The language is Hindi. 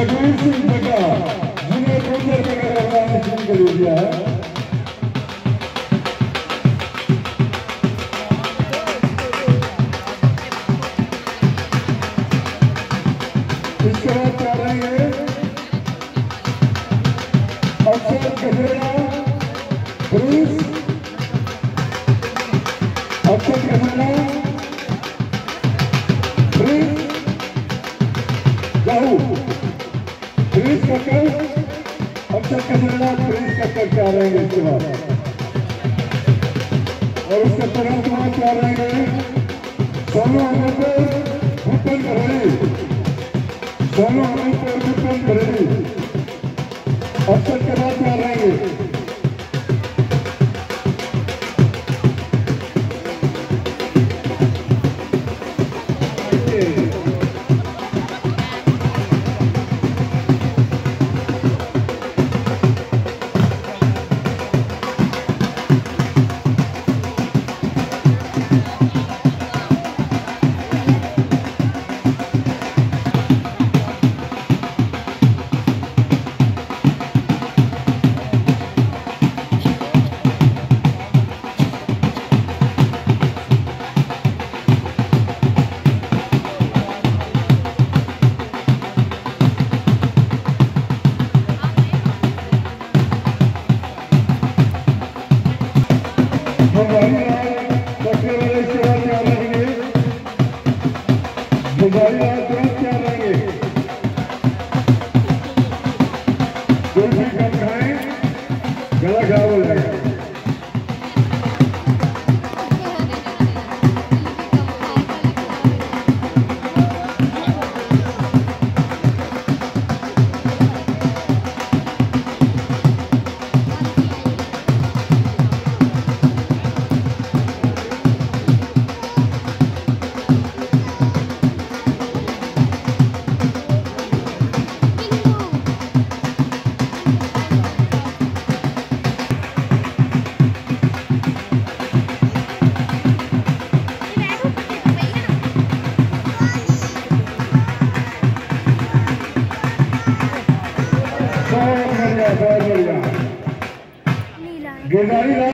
जगवीर सिंह बटा जिन्हें दो हज़ार रुपये का भगवान शुरू कर दिया है इसके बाद क्या रहेंगे अक्षर गजरेला प्रिंस अक्षर गजरेला प्रिंस कक्कर तक गजरेला प्रिंस कक्कर क्या रहेंगे इसके बाद और उसके तुरंत बाद क्या रहेंगे सोनू अमृत भूपेन करोड़ी दोनों हमें परिवर्तन अब तक के बाद क्या रहेंगे da gaúcha. हो